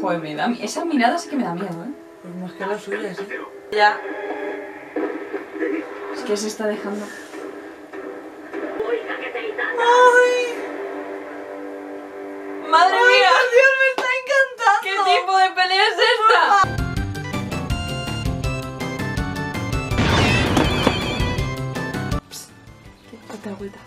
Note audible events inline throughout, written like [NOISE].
Joder, me da... Esa mirada sí que me da miedo, ¿eh? Pues más que la suya, sí. Ya. Es que se está dejando... ¡Ay! ¡Madre ¡Ay, mía! Dios, me está encantando! ¿Qué tipo de pelea es esta? Psst, Otra vuelta.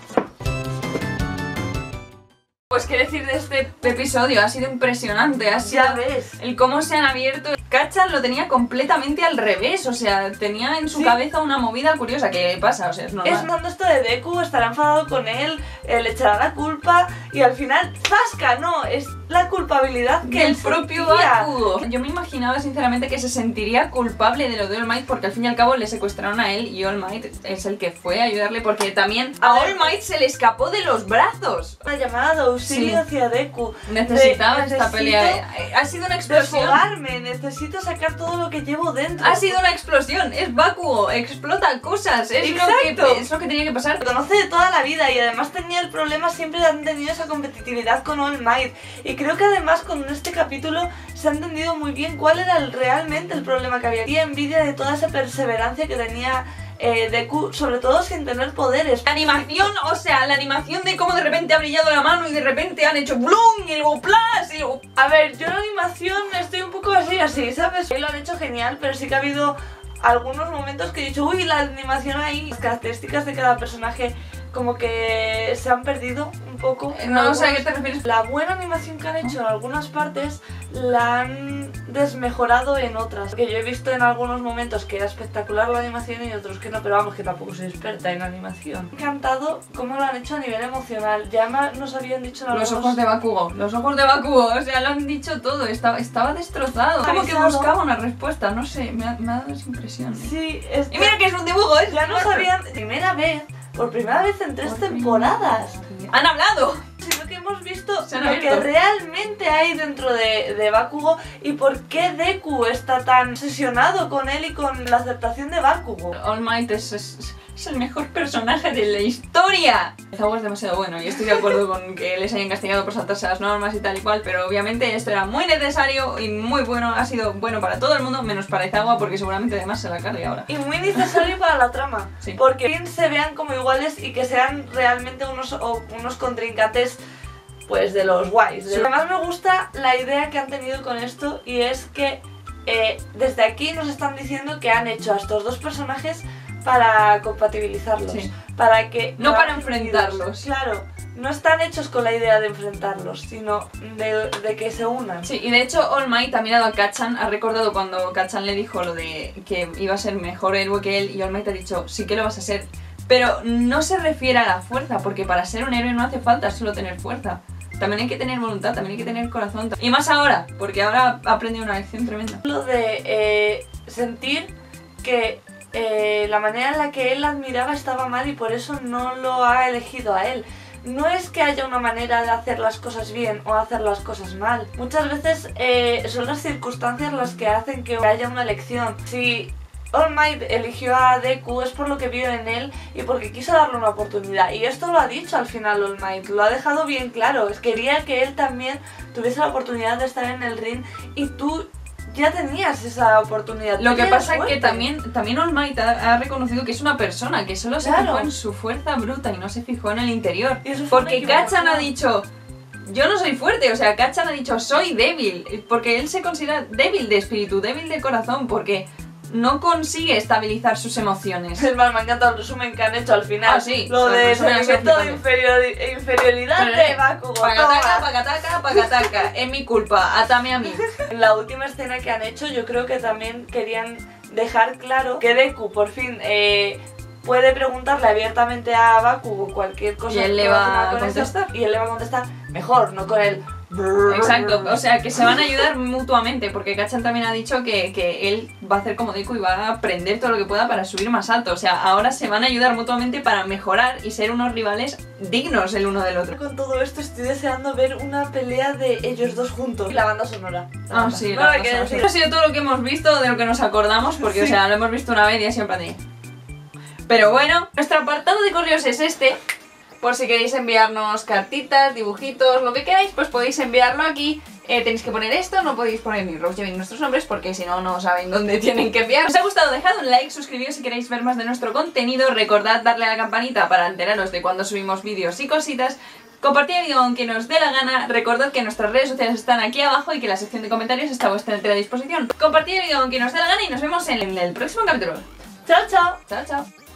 Pues qué decir de este episodio, ha sido impresionante, ha sido Ya ves. el cómo se han abierto. Kachan lo tenía completamente al revés, o sea, tenía en su Sí. cabeza una movida curiosa. ¿Qué pasa? O sea, es normal. Es esto de Deku, estará enfadado con él, eh, le echará la culpa y al final, ¡zasca! No, es la culpabilidad que que el propio. Bakugo. Yo me imaginaba sinceramente que se sentiría culpable de lo de All Might porque al fin y al cabo le secuestraron a él y All Might es el que fue a ayudarle porque también a All Might se le escapó de los brazos. Una llamada de auxilio Sí. hacia Deku. Necesitaba De- esta pelea. Eh, Ha sido una explosión. Desfogarme, necesito sacar todo lo que llevo dentro. Ha sido una explosión. Es Bakugo. Explota cosas. Es lo, Exacto. que, es lo que tenía que pasar. Lo conoce de toda la vida y además tenía el problema, siempre han tenido esa competitividad con All Might. Y creo que además con este capítulo se ha entendido muy bien cuál era realmente el problema que había. Y envidia de toda esa perseverancia que tenía eh, Deku, sobre todo sin tener poderes. La animación, o sea, la animación de cómo de repente ha brillado la mano y de repente han hecho blum y luego plas y luego A ver, yo la animación estoy un poco así, así, ¿sabes? Lo han hecho genial, pero sí que ha habido algunos momentos que he dicho, uy, la animación ahí, las características de cada personaje como que se han perdido un poco. No sé a qué algunos- te refieres. La buena animación que han hecho en algunas partes la han desmejorado en otras. Que yo he visto en algunos momentos que era espectacular la animación y otros que no, pero vamos, que tampoco soy experta en animación. Me ha encantado cómo lo han hecho a nivel emocional. Ya nos habían dicho en Los algunos... ojos de Bakugo, los ojos de Bakugo, o sea, lo han dicho todo, estaba, estaba destrozado. Como que buscaba una respuesta, no sé, me ha, me ha dado esa impresión. ¿eh? Sí, Y mira que es un dibujo, es Ya nos muerto. habían, primera vez, por primera vez en tres Por temporadas. Han hablado. sino que hemos visto lo que realmente hay dentro de, de Bakugo y por qué Deku está tan obsesionado con él y con la aceptación de Bakugo. All Might es, es- es el mejor personaje de la historia. Zawa es demasiado bueno y estoy de acuerdo con que les hayan castigado por saltarse las normas y tal y cual, pero obviamente esto era muy necesario y muy bueno, ha sido bueno para todo el mundo, menos para Izawa porque seguramente además se la cargue ahora. Y muy necesario para la trama, Sí. porque bien se vean como iguales y que sean realmente unos, o unos contrincantes pues de los guays. Sí. Además me gusta la idea que han tenido con esto y es que eh, desde aquí nos están diciendo que han hecho a estos dos personajes para compatibilizarlos, Sí. para que No para enfrentarlos. Claro, no están hechos con la idea de enfrentarlos, sino de, de que se unan. Sí, y de hecho All Might ha mirado a Kachan, ha recordado cuando Kachan le dijo lo de que iba a ser mejor héroe que él y All Might ha dicho, sí que lo vas a ser, pero no se refiere a la fuerza, porque para ser un héroe no hace falta solo tener fuerza. También hay que tener voluntad, también hay que tener corazón. Y más ahora, porque ahora ha aprendido una lección tremenda. Lo de eh, sentir que eh, la manera en la que él admiraba estaba mal y por eso no lo ha elegido a él. No es que haya una manera de hacer las cosas bien o hacer las cosas mal. Muchas veces eh, son las circunstancias las que hacen que haya una elección. Si All Might eligió a Deku es por lo que vio en él y porque quiso darle una oportunidad. Y esto lo ha dicho al final All Might, lo ha dejado bien claro. Quería que él también tuviese la oportunidad de estar en el ring y tú ya tenías esa oportunidad. Lo que pasa es que también, también All Might ha, ha reconocido que es una persona, que solo se Claro. fijó en su fuerza bruta y no se fijó en el interior. Porque Kachan ha dicho, yo no soy fuerte, o sea, Kachan ha dicho, soy débil, porque él se considera débil de espíritu, débil de corazón, porque no consigue estabilizar sus emociones. Es más, me ha encantado el resumen que han hecho al final. Ah, sí, Lo el de sentimiento de inferiori- inferioridad Pero, de Bakugo. Pagataca, toma. pagataca, pagataca, es mi culpa, atame a mí. En [LAUGHS] la última escena que han hecho, yo creo que también querían dejar claro que Deku por fin eh, puede preguntarle abiertamente a Bakugo cualquier cosa. Y él le va a contestar. y él le va a contestar mejor, no con él. Exacto, o sea, que se van a ayudar mutuamente, porque Kachan también ha dicho que, que él va a hacer como Deku y va a aprender todo lo que pueda para subir más alto. O sea, ahora se van a ayudar mutuamente para mejorar y ser unos rivales dignos el uno del otro. Con todo esto estoy deseando ver una pelea de ellos dos juntos. Y la banda sonora. La Ah, banda sí, sonora, la decir. Esto ha sido todo lo que hemos visto, de lo que nos acordamos, porque, o sea, lo hemos visto una vez y ha sido en plan de... Pero bueno, nuestro apartado de correos es este. Por si queréis enviarnos cartitas, dibujitos, lo que queráis, pues podéis enviarlo aquí. Eh, tenéis que poner esto, no podéis poner ni Rose ni nuestros nombres porque si no, no saben dónde [LAUGHS] tienen que enviar. Si os ha gustado, dejad un like, suscribíos si queréis ver más de nuestro contenido. Recordad darle a la campanita para enteraros de cuando subimos vídeos y cositas. Compartid el vídeo con quien os dé la gana. Recordad que nuestras redes sociales están aquí abajo y que la sección de comentarios está a vuestra entera disposición. Compartid el vídeo con quien os dé la gana y nos vemos en el próximo capítulo. Chao, chao. Chao, chao.